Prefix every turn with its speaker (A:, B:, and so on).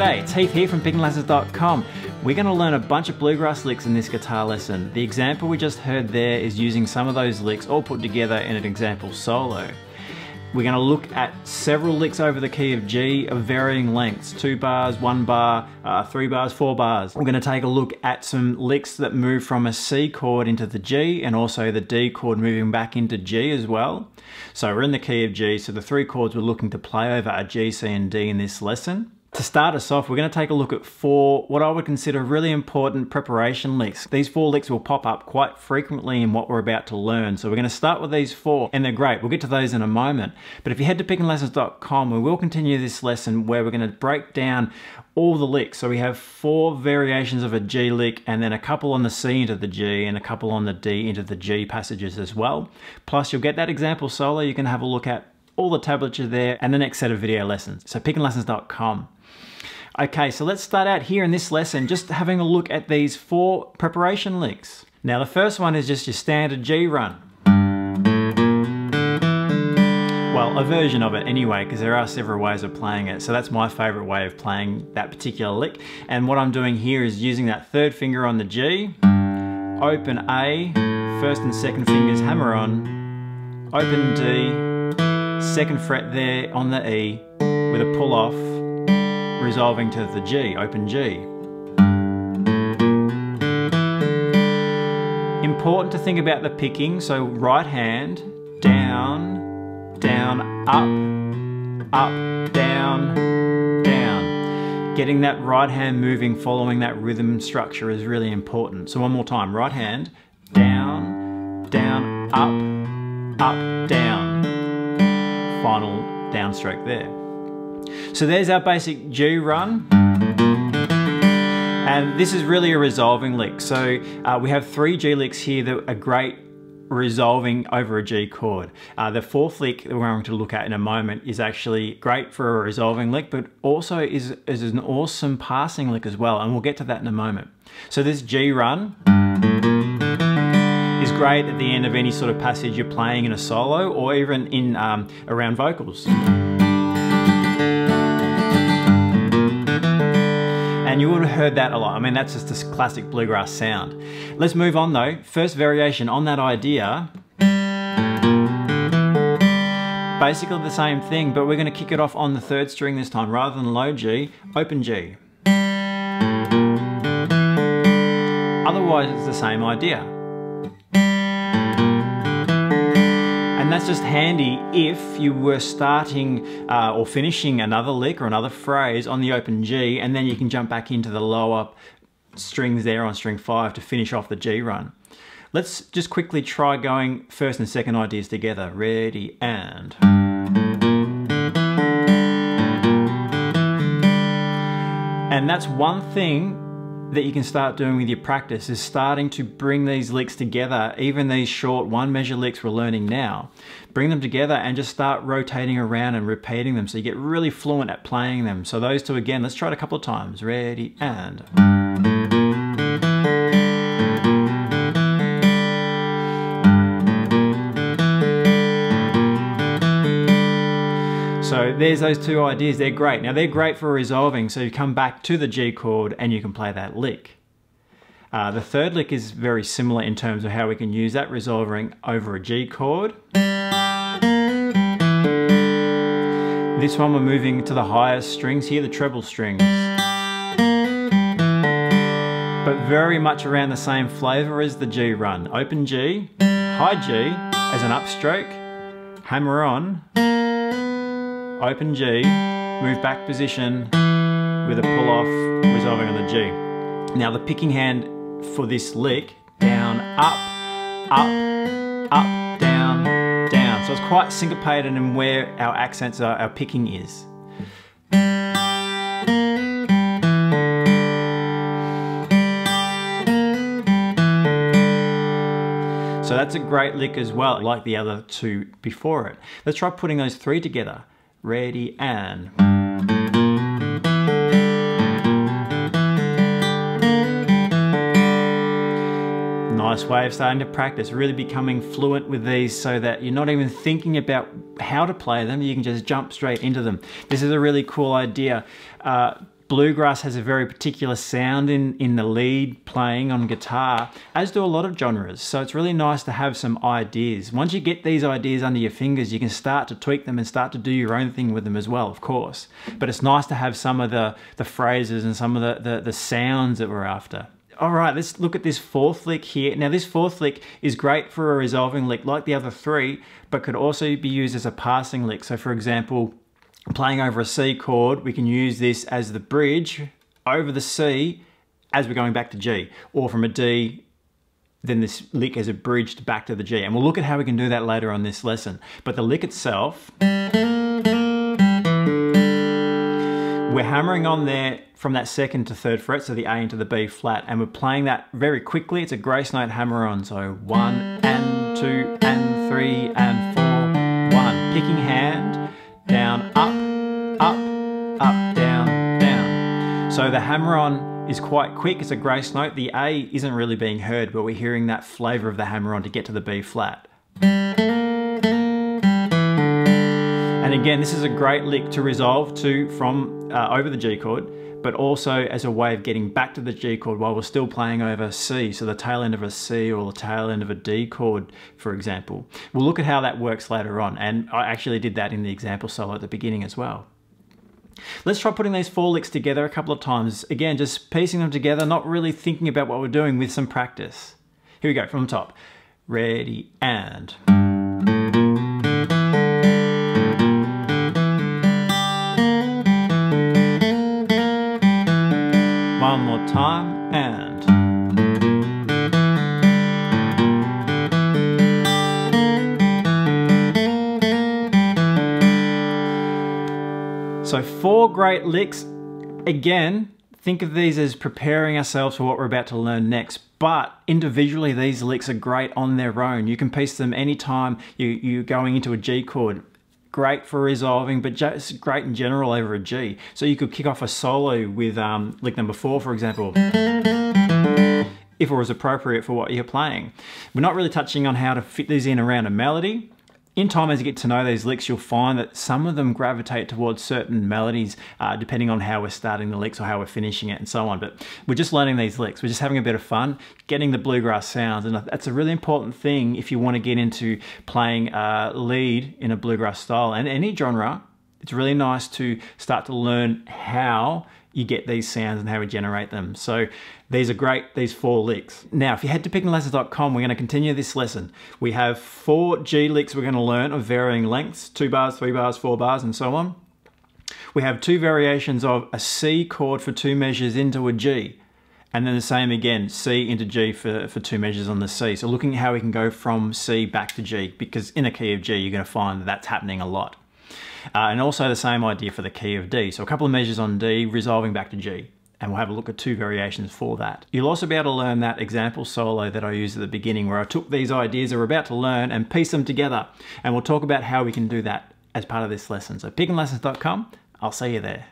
A: G'day, it's here from pickinlessons.com. We're going to learn a bunch of bluegrass licks in this guitar lesson. The example we just heard there is using some of those licks all put together in an example solo. We're going to look at several licks over the key of G of varying lengths, two bars, one bar, uh, three bars, four bars. We're going to take a look at some licks that move from a C chord into the G and also the D chord moving back into G as well. So we're in the key of G, so the three chords we're looking to play over are G, C and D in this lesson. To start us off, we're going to take a look at four what I would consider really important preparation licks. These four licks will pop up quite frequently in what we're about to learn. So we're going to start with these four and they're great. We'll get to those in a moment. But if you head to pickinlessons.com, we will continue this lesson where we're going to break down all the licks. So we have four variations of a G lick and then a couple on the C into the G and a couple on the D into the G passages as well. Plus you'll get that example solo you can have a look at all the tablature there and the next set of video lessons. So pickinlessons.com. Okay, so let's start out here in this lesson just having a look at these four preparation licks. Now the first one is just your standard G run. Well, a version of it anyway, because there are several ways of playing it. So that's my favorite way of playing that particular lick. And what I'm doing here is using that third finger on the G, open A, first and second fingers hammer on, open D, second fret there on the E with a pull off, resolving to the G, open G. Important to think about the picking, so right hand, down, down, up, up, down, down. Getting that right hand moving, following that rhythm structure is really important. So one more time, right hand, down, down, up, up, down. Final downstroke there. So there's our basic G run. And this is really a resolving lick. So uh, we have three G licks here that are great resolving over a G chord. Uh, the fourth lick that we're going to look at in a moment is actually great for a resolving lick, but also is, is an awesome passing lick as well, and we'll get to that in a moment. So this G run great at the end of any sort of passage you're playing in a solo or even in um, around vocals. And you would have heard that a lot. I mean, that's just this classic bluegrass sound. Let's move on though. First variation on that idea. Basically the same thing, but we're gonna kick it off on the third string this time. Rather than low G, open G. Otherwise, it's the same idea. And that's just handy if you were starting uh, or finishing another lick or another phrase on the open G and then you can jump back into the lower strings there on string five to finish off the G run. Let's just quickly try going first and second ideas together. Ready and. And that's one thing that you can start doing with your practice is starting to bring these licks together, even these short one measure licks we're learning now. Bring them together and just start rotating around and repeating them so you get really fluent at playing them. So those two again, let's try it a couple of times. Ready and. There's those two ideas, they're great. Now they're great for resolving, so you come back to the G chord and you can play that lick. Uh, the third lick is very similar in terms of how we can use that resolving over a G chord. This one we're moving to the highest strings here, the treble strings. But very much around the same flavor as the G run. Open G, high G as an upstroke, hammer on, open G, move back position with a pull off, resolving on the G. Now the picking hand for this lick, down, up, up, up, down, down. So it's quite syncopated in where our accents are, our picking is. So that's a great lick as well, like the other two before it. Let's try putting those three together ready, and. Nice way of starting to practice, really becoming fluent with these so that you're not even thinking about how to play them, you can just jump straight into them. This is a really cool idea. Uh, Bluegrass has a very particular sound in, in the lead playing on guitar, as do a lot of genres. So it's really nice to have some ideas. Once you get these ideas under your fingers, you can start to tweak them and start to do your own thing with them as well, of course. But it's nice to have some of the, the phrases and some of the, the, the sounds that we're after. All right, let's look at this fourth lick here. Now this fourth lick is great for a resolving lick like the other three, but could also be used as a passing lick. So for example, playing over a C chord, we can use this as the bridge over the C as we're going back to G, or from a D, then this lick as a bridge back to the G. And we'll look at how we can do that later on this lesson. But the lick itself, we're hammering on there from that second to third fret, so the A into the B flat, and we're playing that very quickly. It's a grace note hammer on, so one and two and three and four, one. Picking hand, So the hammer on is quite quick, it's a grace note. The A isn't really being heard, but we're hearing that flavor of the hammer on to get to the B flat. And again, this is a great lick to resolve to from uh, over the G chord, but also as a way of getting back to the G chord while we're still playing over C. So the tail end of a C or the tail end of a D chord, for example. We'll look at how that works later on. And I actually did that in the example solo at the beginning as well. Let's try putting these four licks together a couple of times. Again, just piecing them together, not really thinking about what we're doing with some practice. Here we go, from the top. Ready, and... One more time, So four great licks. Again, think of these as preparing ourselves for what we're about to learn next. But individually, these licks are great on their own. You can piece them anytime you, you're going into a G chord. Great for resolving, but just great in general over a G. So you could kick off a solo with um, lick number four, for example if it was appropriate for what you're playing. We're not really touching on how to fit these in around a melody, in time, as you get to know these licks, you'll find that some of them gravitate towards certain melodies, uh, depending on how we're starting the licks or how we're finishing it and so on. But we're just learning these licks. We're just having a bit of fun, getting the bluegrass sounds. And that's a really important thing if you want to get into playing uh, lead in a bluegrass style and any genre. It's really nice to start to learn how you get these sounds and how we generate them. So these are great, these four licks. Now, if you head to pickinlessons.com, we're gonna continue this lesson. We have four G licks we're gonna learn of varying lengths, two bars, three bars, four bars, and so on. We have two variations of a C chord for two measures into a G. And then the same again, C into G for, for two measures on the C. So looking at how we can go from C back to G, because in a key of G, you're gonna find that that's happening a lot. Uh, and also the same idea for the key of D. So a couple of measures on D, resolving back to G. And we'll have a look at two variations for that. You'll also be able to learn that example solo that I used at the beginning where I took these ideas that we're about to learn and piece them together. And we'll talk about how we can do that as part of this lesson. So pickinlessons.com, I'll see you there.